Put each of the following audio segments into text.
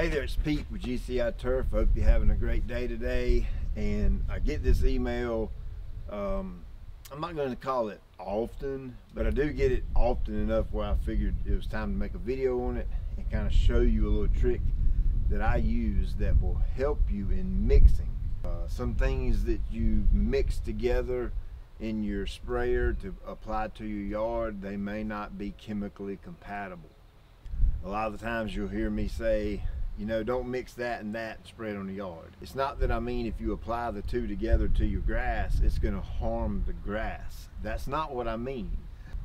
Hey there, it's Pete with GCI Turf. Hope you're having a great day today. And I get this email, um, I'm not going to call it often, but I do get it often enough where I figured it was time to make a video on it and kind of show you a little trick that I use that will help you in mixing. Uh, some things that you mix together in your sprayer to apply to your yard, they may not be chemically compatible. A lot of the times you'll hear me say, you know, don't mix that and that and it on the yard. It's not that I mean if you apply the two together to your grass, it's going to harm the grass. That's not what I mean.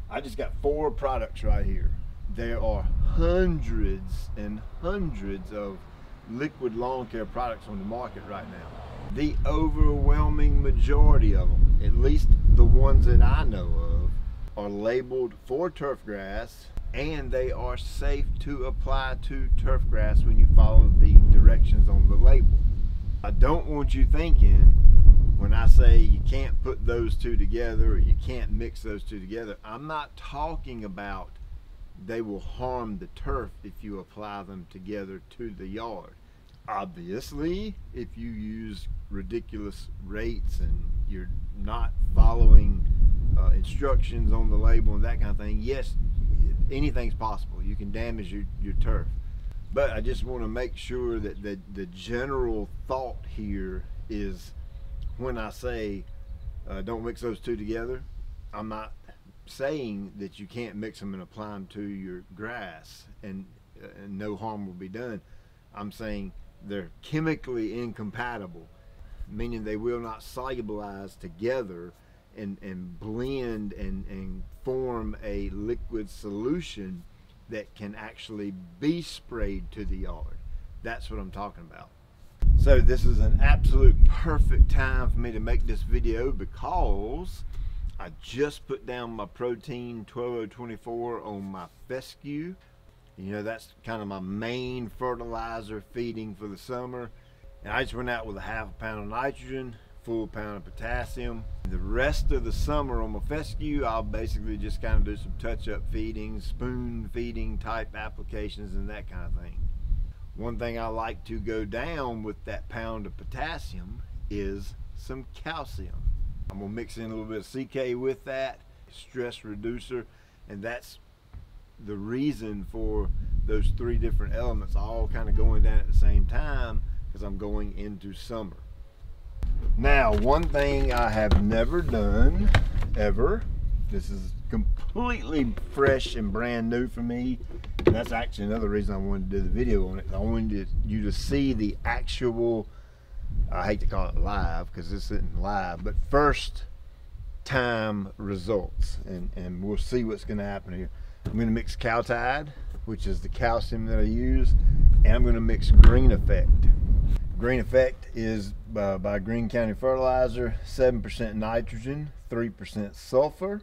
I just got four products right here. There are hundreds and hundreds of liquid lawn care products on the market right now. The overwhelming majority of them, at least the ones that I know of, are labeled for turf grass and they are safe to apply to turf grass when you follow the directions on the label. I don't want you thinking when I say you can't put those two together or you can't mix those two together, I'm not talking about they will harm the turf if you apply them together to the yard. Obviously, if you use ridiculous rates and you're not following uh, instructions on the label and that kind of thing, yes, anything's possible. You can damage your, your turf. But I just want to make sure that the, the general thought here is when I say uh, don't mix those two together, I'm not saying that you can't mix them and apply them to your grass and, uh, and no harm will be done. I'm saying they're chemically incompatible, meaning they will not solubilize together and, and blend and, and form a liquid solution that can actually be sprayed to the yard. That's what I'm talking about. So this is an absolute perfect time for me to make this video because I just put down my protein 12024 on my fescue. You know, that's kind of my main fertilizer feeding for the summer. And I just went out with a half a pound of nitrogen, full pound of potassium. The rest of the summer on my fescue, I'll basically just kind of do some touch-up feeding, spoon feeding type applications and that kind of thing. One thing I like to go down with that pound of potassium is some calcium. I'm gonna mix in a little bit of Sea K with that, stress reducer, and that's the reason for those three different elements all kind of going down at the same time because I'm going into summer. Now, one thing I have never done, ever, this is completely fresh and brand new for me. And that's actually another reason I wanted to do the video on it. I wanted you to see the actual, I hate to call it live because this isn't live, but first time results. And, and we'll see what's going to happen here. I'm going to mix Cal-Tide, which is the calcium that I use, and I'm going to mix Green Effect. Green Effect is uh, by Greene County Fertilizer, 7% nitrogen, 3% sulfur,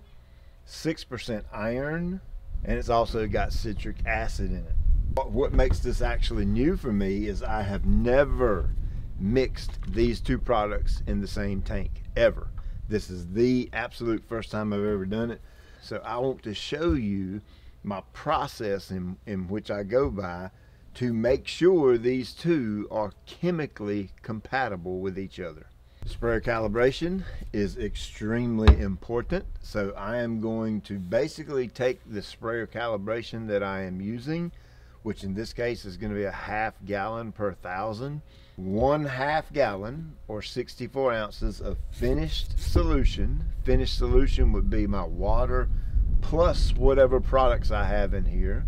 6% iron, and it's also got citric acid in it. What makes this actually new for me is I have never mixed these two products in the same tank, ever. This is the absolute first time I've ever done it. So I want to show you my process in, in which I go by to make sure these two are chemically compatible with each other. Sprayer calibration is extremely important. So I am going to basically take the sprayer calibration that I am using, which in this case is going to be a half gallon per thousand. One half gallon or 64 ounces of finished solution. Finished solution would be my water plus whatever products I have in here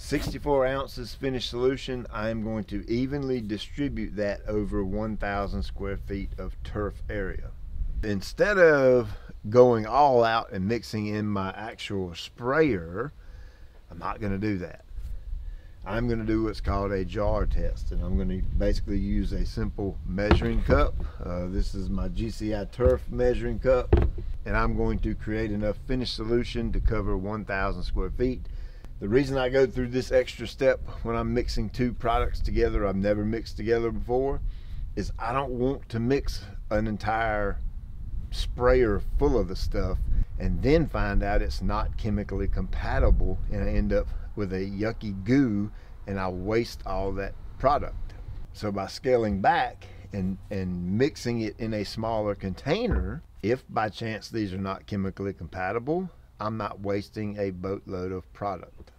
64 ounces finished solution, I am going to evenly distribute that over 1,000 square feet of turf area. Instead of going all out and mixing in my actual sprayer, I'm not going to do that. I'm going to do what's called a jar test and I'm going to basically use a simple measuring cup. Uh, this is my GCI turf measuring cup and I'm going to create enough finished solution to cover 1,000 square feet the reason I go through this extra step when I'm mixing two products together I've never mixed together before is I don't want to mix an entire sprayer full of the stuff and then find out it's not chemically compatible and I end up with a yucky goo and I waste all that product. So by scaling back and, and mixing it in a smaller container, if by chance these are not chemically compatible, I'm not wasting a boatload of product.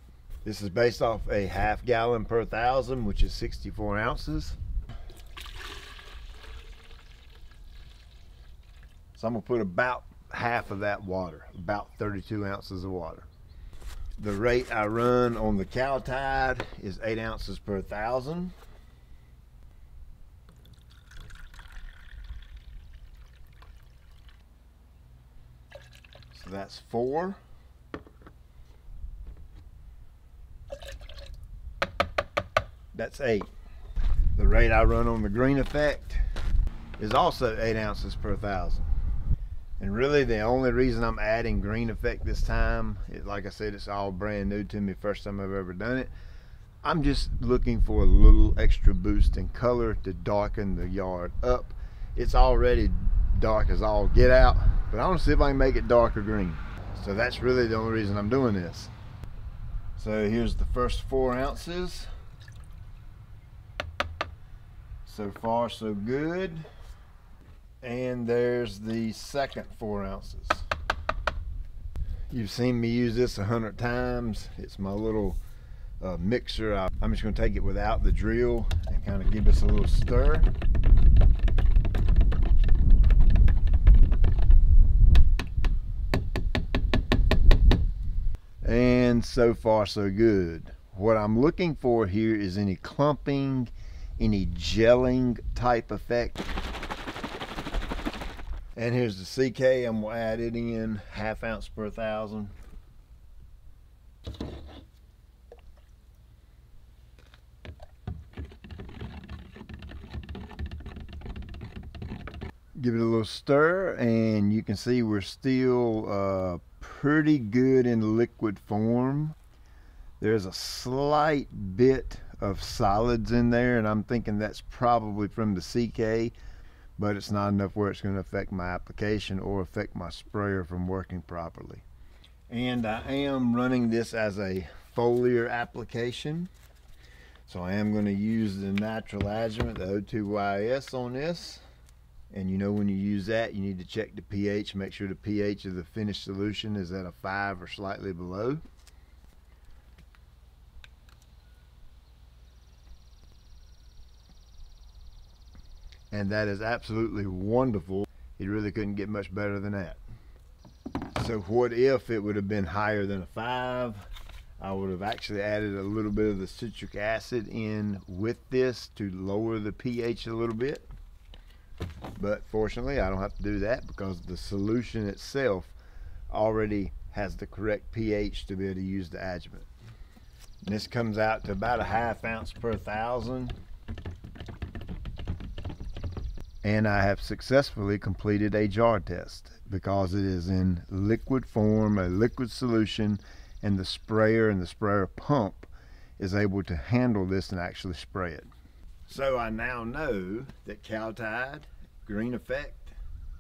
This is based off a half gallon per thousand, which is 64 ounces. So I'm gonna put about half of that water, about 32 ounces of water. The rate I run on the Cal-Tide is eight ounces per thousand. So that's four. That's eight. The rate I run on the green effect is also eight ounces per thousand. And really the only reason I'm adding green effect this time, is, like I said, it's all brand new to me, first time I've ever done it. I'm just looking for a little extra boost in color to darken the yard up. It's already dark as all get out, but I want to see if I can make it darker green. So that's really the only reason I'm doing this. So here's the first four ounces. So far so good and there's the second four ounces you've seen me use this a hundred times it's my little uh, mixer I, I'm just going to take it without the drill and kind of give this a little stir and so far so good what I'm looking for here is any clumping any gelling type effect and here's the Sea K. I'm gonna add it in half ounce per thousand. Give it a little stir and you can see we're still uh, pretty good in liquid form. There's a slight bit of solids in there and I'm thinking that's probably from the Sea K but it's not enough where it's going to affect my application or affect my sprayer from working properly. And I am running this as a foliar application. So I am going to use the natural adjuvant, the O2YS on this. And you know when you use that, you need to check the pH, make sure the pH of the finished solution is at a 5 or slightly below. and that is absolutely wonderful. You really couldn't get much better than that. So what if it would have been higher than a five? I would have actually added a little bit of the citric acid in with this to lower the pH a little bit. But fortunately, I don't have to do that because the solution itself already has the correct pH to be able to use the adjuvant. And this comes out to about a half ounce per thousand and I have successfully completed a jar test because it is in liquid form, a liquid solution, and the sprayer and the sprayer pump is able to handle this and actually spray it. So I now know that Cal-Tide, Green Effect,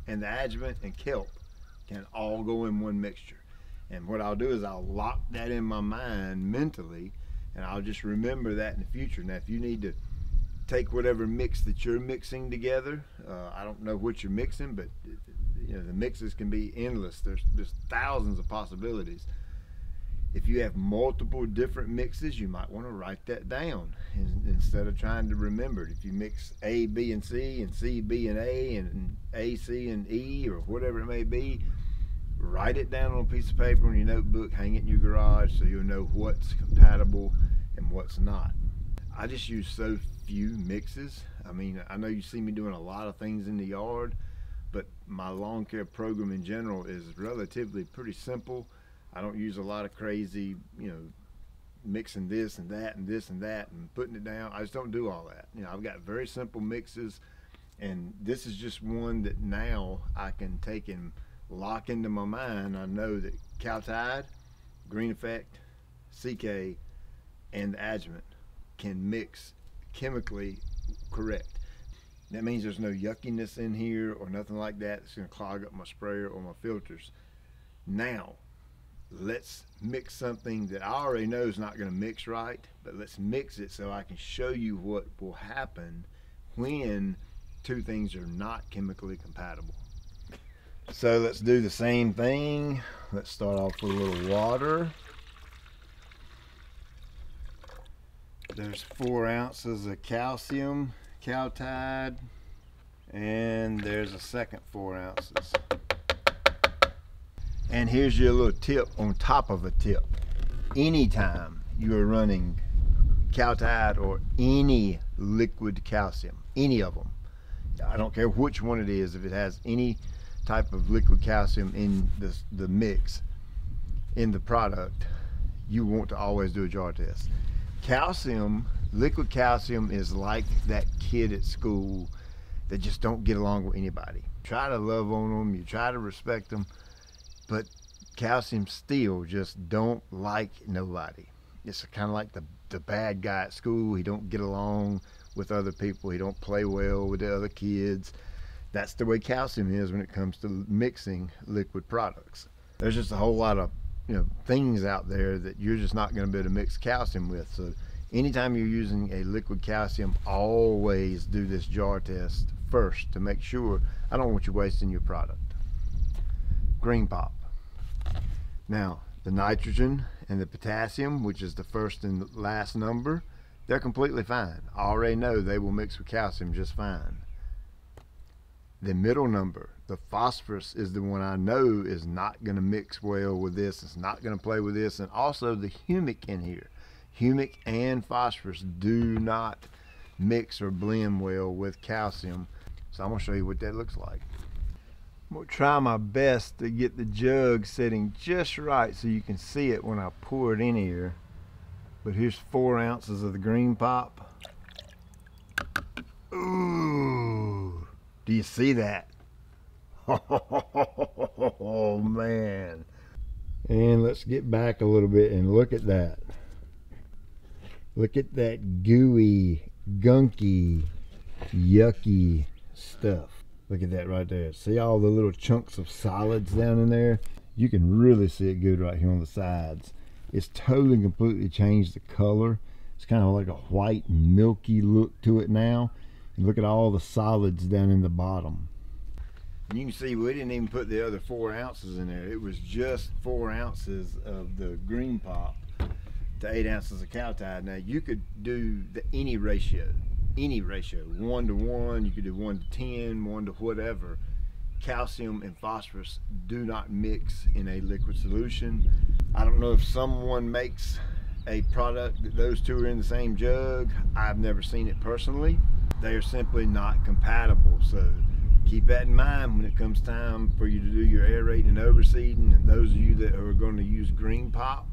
and the adjuvant and kelp can all go in one mixture. And what I'll do is I'll lock that in my mind mentally and I'll just remember that in the future. Now if you need to take whatever mix that you're mixing together. Uh, I don't know what you're mixing, but you know the mixes can be endless. There's there's thousands of possibilities. If you have multiple different mixes, you might want to write that down instead of trying to remember it. If you mix A, B, and C, and C, B, and A, and A, C, and E, or whatever it may be, write it down on a piece of paper on your notebook, hang it in your garage so you'll know what's compatible and what's not. I just use so few mixes. I mean, I know you see me doing a lot of things in the yard, but my lawn care program in general is relatively pretty simple. I don't use a lot of crazy, you know, mixing this and that and this and that and putting it down. I just don't do all that. You know, I've got very simple mixes, and this is just one that now I can take and lock into my mind. I know that Cal-Tide, Green Effect, Sea K, and Adjuvant can mix chemically correct. That means there's no yuckiness in here or nothing like that. It's going to clog up my sprayer or my filters. Now, let's mix something that I already know is not going to mix right, but let's mix it so I can show you what will happen when two things are not chemically compatible. So let's do the same thing. Let's start off with a little water. There's four ounces of calcium, Cal-Tide, and there's a second four ounces. And here's your little tip on top of a tip. Anytime you are running Cal-Tide or any liquid calcium, any of them, I don't care which one it is, if it has any type of liquid calcium in the, the mix, in the product, you want to always do a jar test. Calcium, liquid calcium is like that kid at school that just don't get along with anybody. Try to love on them, you try to respect them, but calcium still just don't like nobody. It's kind of like the, the bad guy at school. He don't get along with other people. He don't play well with the other kids. That's the way calcium is when it comes to mixing liquid products. There's just a whole lot of you know things out there that you're just not going to be able to mix calcium with. So anytime you're using a liquid calcium, always do this jar test first to make sure. I don't want you wasting your product. Green pop. Now, the nitrogen and the potassium, which is the first and last number, they're completely fine. I already know they will mix with calcium just fine. The middle number, the phosphorus, is the one I know is not going to mix well with this. It's not going to play with this. And also the humic in here. Humic and phosphorus do not mix or blend well with calcium. So I'm going to show you what that looks like. I'm try my best to get the jug setting just right so you can see it when I pour it in here. But here's four ounces of the green pop. Ooh, do you see that? Oh man. And let's get back a little bit and look at that. Look at that gooey, gunky, yucky stuff. Look at that right there. See all the little chunks of solids down in there? You can really see it good right here on the sides it's totally completely changed the color it's kind of like a white milky look to it now and look at all the solids down in the bottom you can see we didn't even put the other four ounces in there it was just four ounces of the green pop to eight ounces of Cal-Tide. now you could do the any ratio any ratio one to one you could do one to ten one to whatever calcium and phosphorus do not mix in a liquid solution. I don't know if someone makes a product that those two are in the same jug. I've never seen it personally. They are simply not compatible. So keep that in mind when it comes time for you to do your aerating and overseeding. And those of you that are going to use green pop,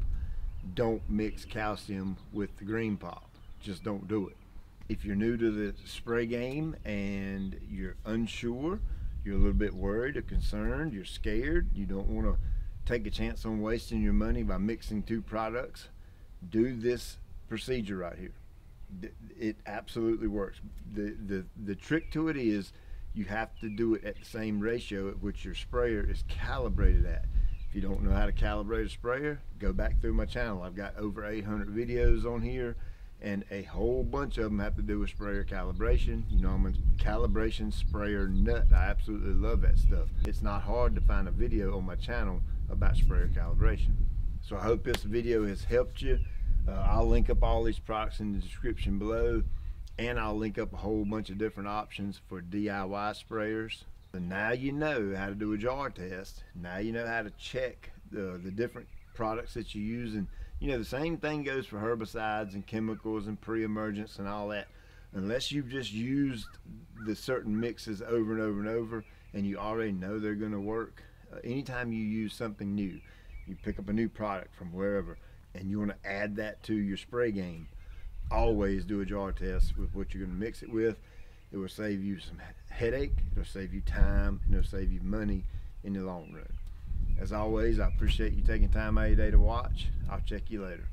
don't mix calcium with the green pop. Just don't do it. If you're new to the spray game and you're unsure, you're a little bit worried or concerned, you're scared, you don't want to take a chance on wasting your money by mixing two products, do this procedure right here. It absolutely works. The, the, the trick to it is you have to do it at the same ratio at which your sprayer is calibrated at. If you don't know how to calibrate a sprayer, go back through my channel. I've got over 800 videos on here and a whole bunch of them have to do with sprayer calibration. You know, I'm a calibration sprayer nut. I absolutely love that stuff. It's not hard to find a video on my channel about sprayer calibration. So I hope this video has helped you. Uh, I'll link up all these products in the description below and I'll link up a whole bunch of different options for DIY sprayers. So now you know how to do a jar test. Now you know how to check the, the different products that you use and you know the same thing goes for herbicides and chemicals and pre-emergence and all that. Unless you've just used the certain mixes over and over and over and you already know they're going to work uh, anytime you use something new you pick up a new product from wherever and you want to add that to your spray game always do a jar test with what you're going to mix it with. It will save you some headache it'll save you time and it'll save you money in the long run as always, I appreciate you taking time out of your day to watch. I'll check you later.